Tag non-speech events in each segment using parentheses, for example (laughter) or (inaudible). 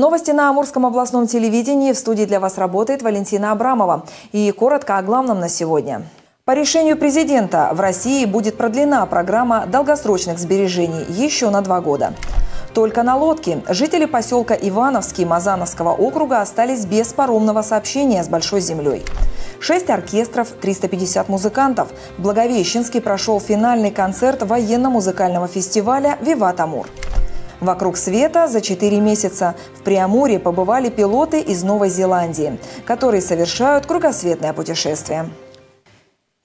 Новости на Амурском областном телевидении. В студии для вас работает Валентина Абрамова. И коротко о главном на сегодня. По решению президента в России будет продлена программа долгосрочных сбережений еще на два года. Только на лодке жители поселка Ивановский Мазановского округа остались без паромного сообщения с Большой землей. Шесть оркестров, 350 музыкантов. В Благовещенске прошел финальный концерт военно-музыкального фестиваля «Виват Амур». Вокруг света за 4 месяца в Приамуре побывали пилоты из Новой Зеландии, которые совершают кругосветное путешествие.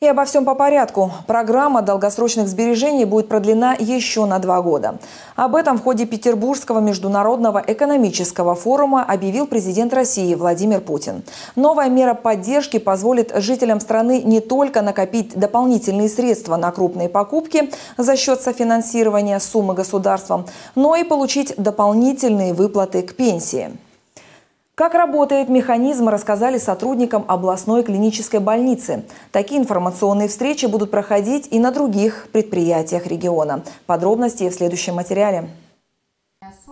И обо всем по порядку. Программа долгосрочных сбережений будет продлена еще на два года. Об этом в ходе Петербургского международного экономического форума объявил президент России Владимир Путин. Новая мера поддержки позволит жителям страны не только накопить дополнительные средства на крупные покупки за счет софинансирования суммы государством, но и получить дополнительные выплаты к пенсии. Как работает механизм, рассказали сотрудникам областной клинической больницы. Такие информационные встречи будут проходить и на других предприятиях региона. Подробности в следующем материале.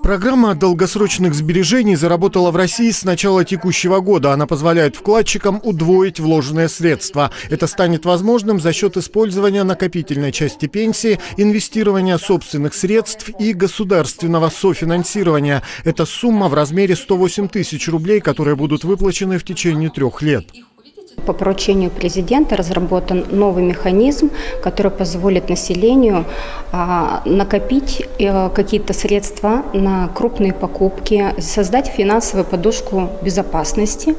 Программа долгосрочных сбережений заработала в России с начала текущего года. Она позволяет вкладчикам удвоить вложенные средства. Это станет возможным за счет использования накопительной части пенсии, инвестирования собственных средств и государственного софинансирования. Это сумма в размере 108 тысяч рублей, которые будут выплачены в течение трех лет. По поручению президента разработан новый механизм, который позволит населению а, накопить э, какие-то средства на крупные покупки, создать финансовую подушку безопасности.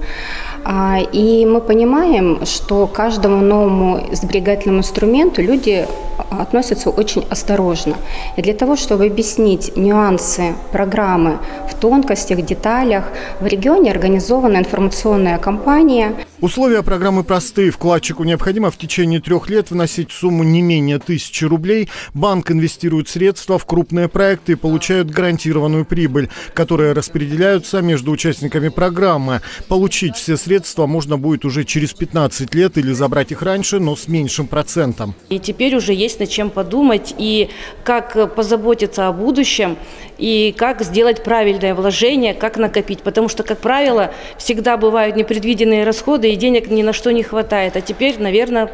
А, и мы понимаем, что к каждому новому сберегательному инструменту люди относятся очень осторожно. И для того, чтобы объяснить нюансы программы в тонкостях, деталях, в регионе организована информационная кампания. Условия программы простые. Вкладчику необходимо в течение трех лет вносить сумму не менее тысячи рублей. Банк инвестирует средства в крупные проекты и получают гарантированную прибыль, которые распределяются между участниками программы. Получить все средства можно будет уже через 15 лет или забрать их раньше, но с меньшим процентом. И теперь уже есть над чем подумать и как позаботиться о будущем, и как сделать правильное вложение, как накопить. Потому что, как правило, всегда бывают непредвиденные расходы, и денег ни на что не хватает. А теперь, наверное,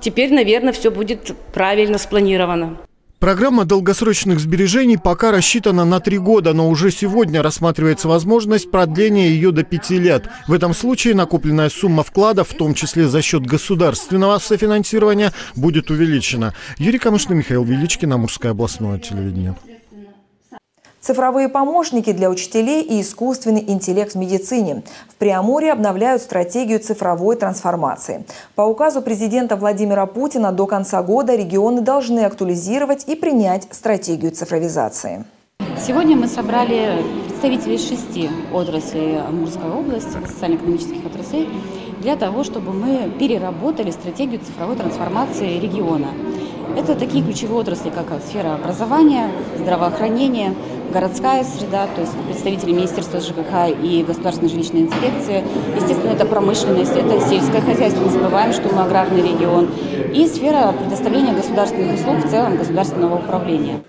теперь, наверное, все будет правильно спланировано. Программа долгосрочных сбережений пока рассчитана на три года, но уже сегодня рассматривается возможность продления ее до пяти лет. В этом случае накопленная сумма вкладов, в том числе за счет государственного софинансирования, будет увеличена. Юрий Камышный, Михаил Величкин, Амурское областное телевидение. Цифровые помощники для учителей и искусственный интеллект в медицине. В Приамуре обновляют стратегию цифровой трансформации. По указу президента Владимира Путина до конца года регионы должны актуализировать и принять стратегию цифровизации. Сегодня мы собрали представителей шести отраслей Амурской области, социально-экономических отраслей, для того, чтобы мы переработали стратегию цифровой трансформации региона. Это такие ключевые отрасли, как сфера образования, здравоохранения, городская среда, то есть представители Министерства ЖКХ и Государственной жилищной инспекции. Естественно, это промышленность, это сельское хозяйство, не забываем, что мы аграрный регион. И сфера предоставления государственных услуг в целом государственного управления.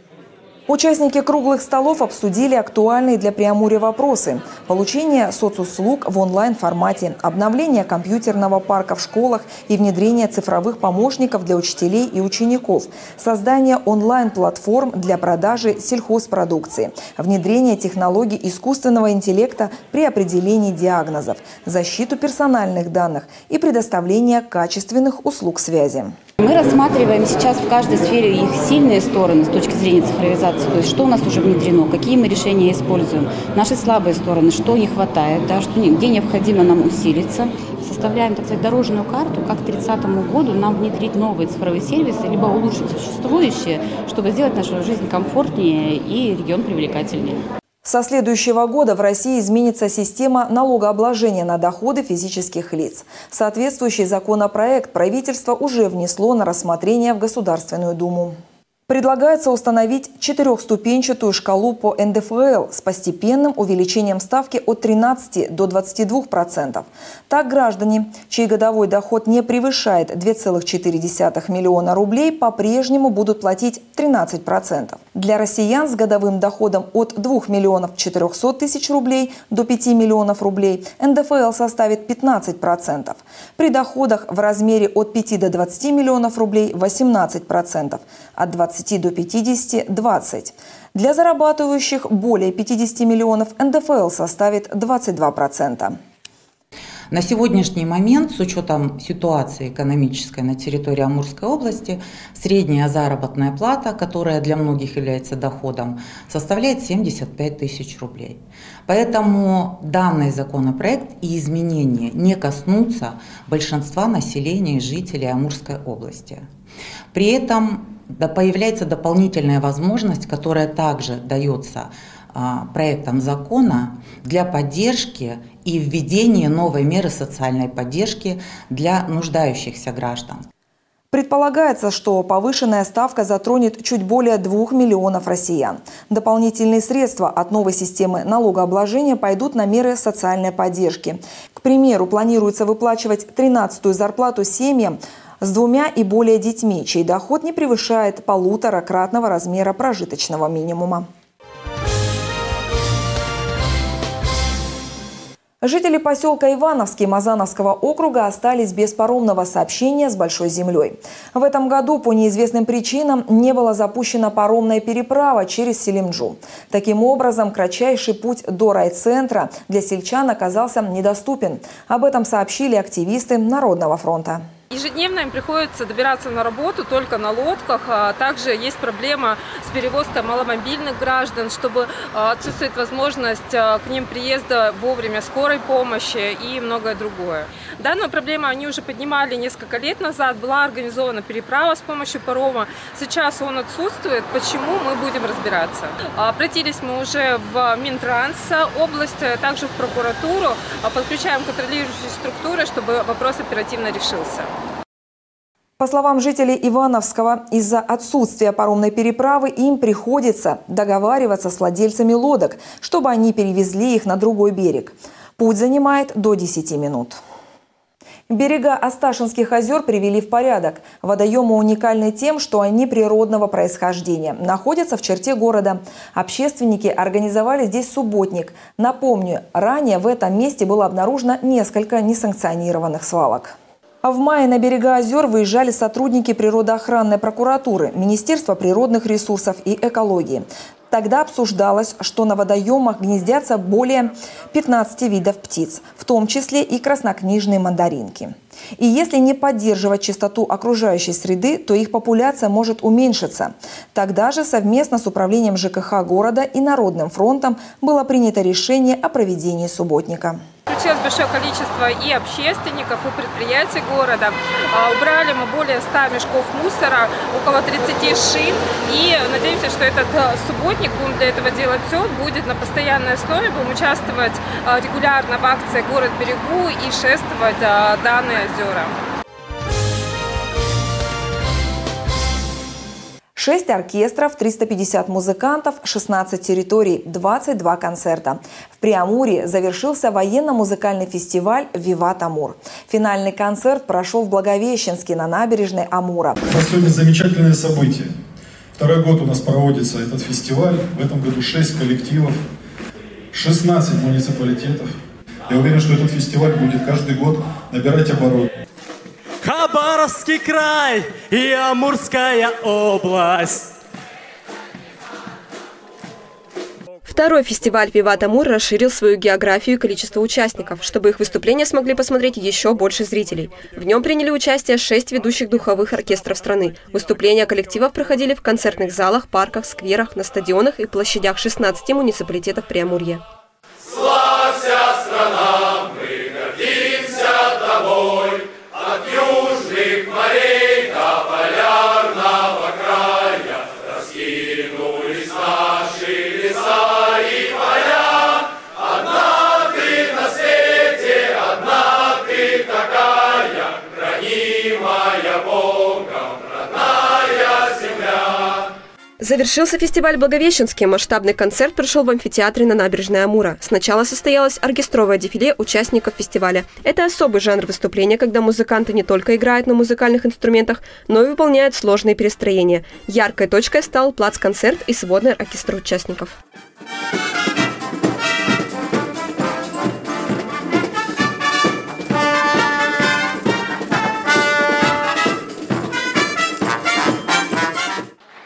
Участники круглых столов обсудили актуальные для Преамурья вопросы. Получение соцуслуг в онлайн-формате, обновление компьютерного парка в школах и внедрение цифровых помощников для учителей и учеников, создание онлайн-платформ для продажи сельхозпродукции, внедрение технологий искусственного интеллекта при определении диагнозов, защиту персональных данных и предоставление качественных услуг связи. Мы рассматриваем сейчас в каждой сфере их сильные стороны с точки зрения цифровизации, то есть что у нас уже внедрено, какие мы решения используем, наши слабые стороны, что не хватает, да, что, где необходимо нам усилиться. Составляем, так сказать, дорожную карту, как к 30 году нам внедрить новые цифровые сервисы, либо улучшить существующие, чтобы сделать нашу жизнь комфортнее и регион привлекательнее. Со следующего года в России изменится система налогообложения на доходы физических лиц. Соответствующий законопроект правительство уже внесло на рассмотрение в Государственную Думу. Предлагается установить четырехступенчатую шкалу по НДФЛ с постепенным увеличением ставки от 13 до 22%. Так граждане, чей годовой доход не превышает 2,4 миллиона рублей, по-прежнему будут платить 13%. Для россиян с годовым доходом от 2 миллионов 400 тысяч рублей до 5 миллионов рублей НДФЛ составит 15%. При доходах в размере от 5 до 20 миллионов рублей 18%, от 20 до 50 – 20%. Для зарабатывающих более 50 миллионов НДФЛ составит 22%. На сегодняшний момент, с учетом ситуации экономической на территории Амурской области, средняя заработная плата, которая для многих является доходом, составляет 75 тысяч рублей. Поэтому данный законопроект и изменения не коснутся большинства населения и жителей Амурской области. При этом появляется дополнительная возможность, которая также дается а, проектом закона для поддержки и введения новой меры социальной поддержки для нуждающихся граждан. Предполагается, что повышенная ставка затронет чуть более 2 миллионов россиян. Дополнительные средства от новой системы налогообложения пойдут на меры социальной поддержки. К примеру, планируется выплачивать 13-ю зарплату семьям с двумя и более детьми, чей доход не превышает полуторакратного размера прожиточного минимума. Жители поселка Ивановский Мазановского округа остались без паромного сообщения с Большой землей. В этом году по неизвестным причинам не была запущена паромная переправа через Селимджу. Таким образом, кратчайший путь до райцентра для сельчан оказался недоступен. Об этом сообщили активисты Народного фронта. Ежедневно им приходится добираться на работу только на лодках. А также есть проблема с перевозкой маломобильных граждан, чтобы а, отсутствует возможность а, к ним приезда вовремя скорой помощи и многое другое. Данную проблему они уже поднимали несколько лет назад. Была организована переправа с помощью парома. Сейчас он отсутствует. Почему, мы будем разбираться. Обратились мы уже в Минтранс области, также в прокуратуру. Подключаем контролирующие структуры, чтобы вопрос оперативно решился. По словам жителей Ивановского, из-за отсутствия паромной переправы им приходится договариваться с владельцами лодок, чтобы они перевезли их на другой берег. Путь занимает до 10 минут. Берега Асташинских озер привели в порядок. Водоемы уникальны тем, что они природного происхождения. Находятся в черте города. Общественники организовали здесь субботник. Напомню, ранее в этом месте было обнаружено несколько несанкционированных свалок. А в мае на берега озер выезжали сотрудники природоохранной прокуратуры, Министерства природных ресурсов и экологии. Тогда обсуждалось, что на водоемах гнездятся более 15 видов птиц, в том числе и краснокнижные мандаринки. И если не поддерживать чистоту окружающей среды, то их популяция может уменьшиться. Тогда же совместно с управлением ЖКХ города и Народным фронтом было принято решение о проведении субботника. Включилось большое количество и общественников, и предприятий города. А, убрали мы более 100 мешков мусора, около 30 шин. И надеемся, что этот э, субботник, будем для этого делать все, будет на постоянной основе. Будем участвовать э, регулярно в акции «Город берегу» и шествовать э, данные озера. Шесть оркестров, 350 музыкантов, 16 территорий, 22 концерта. В Приамуре завершился военно-музыкальный фестиваль «Виват Амур». Финальный концерт прошел в Благовещенске на набережной Амура. Нас сегодня замечательное событие. Второй год у нас проводится этот фестиваль. В этом году 6 коллективов, 16 муниципалитетов. Я уверен, что этот фестиваль будет каждый год набирать обороты. Хабаровский край и Амурская область. Второй фестиваль «Виват Амур» расширил свою географию и количество участников, чтобы их выступления смогли посмотреть еще больше зрителей. В нем приняли участие шесть ведущих духовых оркестров страны. Выступления коллективов проходили в концертных залах, парках, скверах, на стадионах и площадях 16 муниципалитетов Приамурья. Славься, страна, Завершился фестиваль «Благовещенский». Масштабный концерт прошел в амфитеатре на набережной Амура. Сначала состоялось оркестровое дефиле участников фестиваля. Это особый жанр выступления, когда музыканты не только играют на музыкальных инструментах, но и выполняют сложные перестроения. Яркой точкой стал плац-концерт и сводный оркестр участников.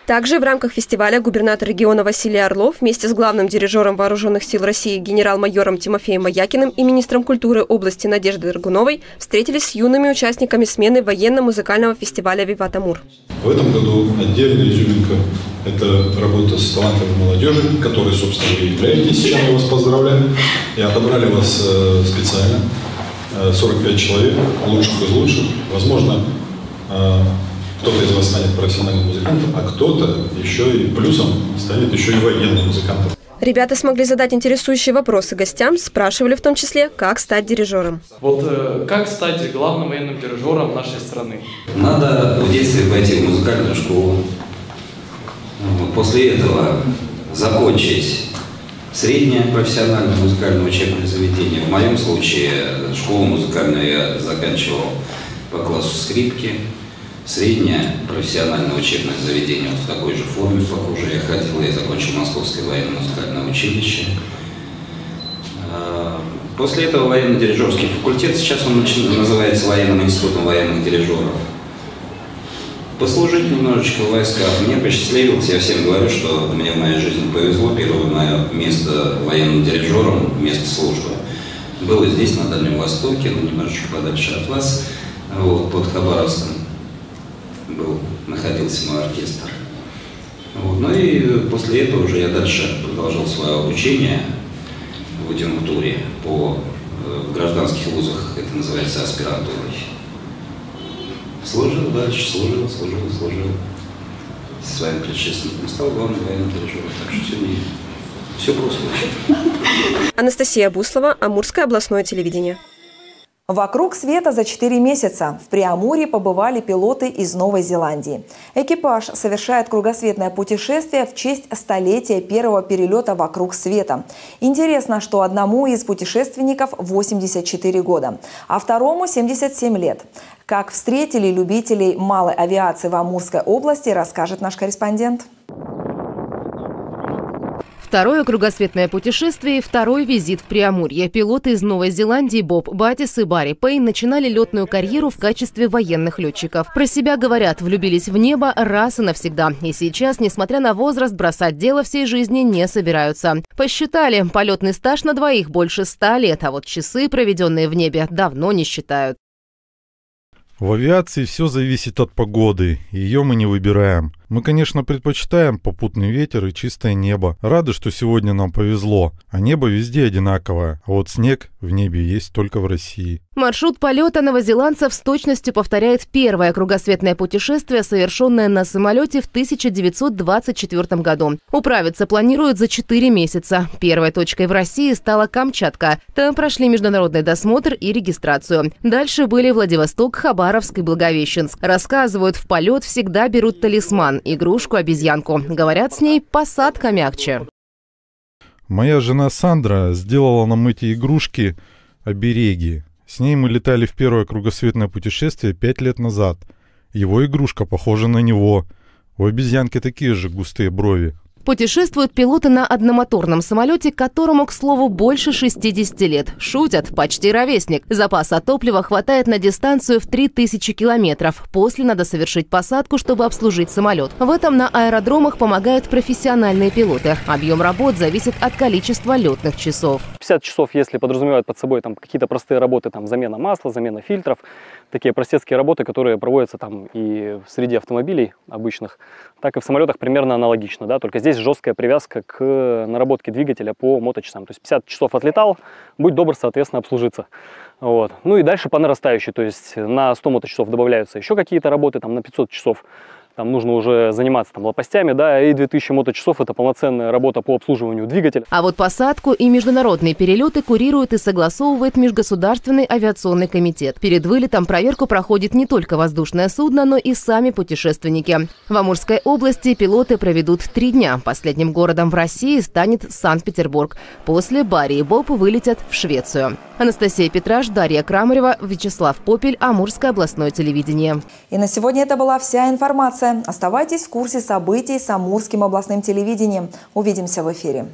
Также в рамках фестиваля губернатор региона Василий Орлов вместе с главным дирижером Вооруженных сил России генерал-майором Тимофеем Маякиным и министром культуры области Надеждой Драгуновой встретились с юными участниками смены военно-музыкального фестиваля «Виват Амур». В этом году отдельная изюминка – это работа с талантливой молодежью, которой, собственно, вы являетесь. (laughs) С чем я вас поздравляю. И отобрали вас э, специально. 45 э, человек, лучших из лучших. Возможно, э, кто-то из вас станет профессиональным музыкантом, а кто-то еще и плюсом станет еще и военным музыкантом. Ребята смогли задать интересующие вопросы гостям, спрашивали в том числе, как стать дирижером. Вот э, как стать главным военным дирижером нашей страны? Надо в детстве пойти в музыкальную школу. После этого закончить среднее профессиональное музыкальное учебное заведение. В моем случае школу музыкальную я заканчивал по классу скрипки среднее профессиональное учебное заведение вот в такой же форме, похоже, я ходил, я закончил Московское военно-музыкальное училище. А, после этого военно-дирижерский факультет, сейчас он называется военным институтом военных дирижеров. Послужить немножечко в войсках. Мне посчастливилось, я всем говорю, что мне в моей жизни повезло. Первое мое место военным дирижером, место службы было здесь, на Дальнем Востоке, но немножечко подальше от вас, вот, под Хабаровском был, находился мой оркестр. Вот. Ну и после этого уже я дальше продолжал свое обучение в адъюнктуре по э, в гражданских вузах, это называется аспирантурой. Служил дальше, служил, служил, служил. Со своим предшественником стал главным военным дирижером, так что все не все просто Анастасия Буслова, Амурское областное телевидение. Вокруг света за 4 месяца в Приамуре побывали пилоты из Новой Зеландии. Экипаж совершает кругосветное путешествие в честь столетия первого перелета вокруг света. Интересно, что одному из путешественников 84 года, а второму 77 лет. Как встретили любителей малой авиации в Амурской области, расскажет наш корреспондент. Второе кругосветное путешествие и второй визит в Приамурье. Пилоты из Новой Зеландии Боб Батис и Барри Пейн начинали летную карьеру в качестве военных летчиков. Про себя говорят, влюбились в небо раз и навсегда. И сейчас, несмотря на возраст, бросать дело всей жизни не собираются. Посчитали, полетный стаж на двоих больше ста лет, а вот часы, проведенные в небе, давно не считают. В авиации все зависит от погоды, ее мы не выбираем. Мы, конечно, предпочитаем попутный ветер и чистое небо. Рады, что сегодня нам повезло, а небо везде одинаковое, а вот снег в небе есть только в России. Маршрут полета новозеландцев с точностью повторяет первое кругосветное путешествие, совершенное на самолете в 1924 году. Управиться планируют за 4 месяца. Первой точкой в России стала Камчатка. Там прошли международный досмотр и регистрацию. Дальше были Владивосток, Хабаровск и Благовещенск. Рассказывают, в полет всегда берут талисман – игрушку-обезьянку. Говорят, с ней посадка мягче. Моя жена Сандра сделала нам эти игрушки обереги. С ней мы летали в первое кругосветное путешествие пять лет назад. Его игрушка похожа на него. У обезьянки такие же густые брови. Путешествуют пилоты на одномоторном самолете, которому, к слову, больше 60 лет. Шутят, почти ровесник. Запаса топлива хватает на дистанцию в 3000 километров. После надо совершить посадку, чтобы обслужить самолет. В этом на аэродромах помогают профессиональные пилоты. Объем работ зависит от количества летных часов. 50 часов, если подразумевают под собой там какие-то простые работы, там замена масла, замена фильтров, такие простецкие работы, которые проводятся там и в среде автомобилей обычных, так и в самолетах примерно аналогично, да, только здесь жесткая привязка к наработке двигателя по моточасам. То есть 50 часов отлетал, будь добр, соответственно, обслужиться. Вот. Ну и дальше по нарастающей, то есть на 100 моточасов добавляются еще какие-то работы, там на 500 часов там нужно уже заниматься там лопастями, да, и 2000 моточасов это полноценная работа по обслуживанию двигателя. А вот посадку и международные перелеты курирует и согласовывает Межгосударственный авиационный комитет. Перед вылетом проверку проходит не только воздушное судно, но и сами путешественники. В Амурской области пилоты проведут три дня. Последним городом в России станет Санкт-Петербург. После Барри и Боб вылетят в Швецию. Анастасия Петраш, Дарья Крамарева, Вячеслав Попель, Амурское областное телевидение. И на сегодня это была вся информация. Оставайтесь в курсе событий с Амурским областным телевидением. Увидимся в эфире.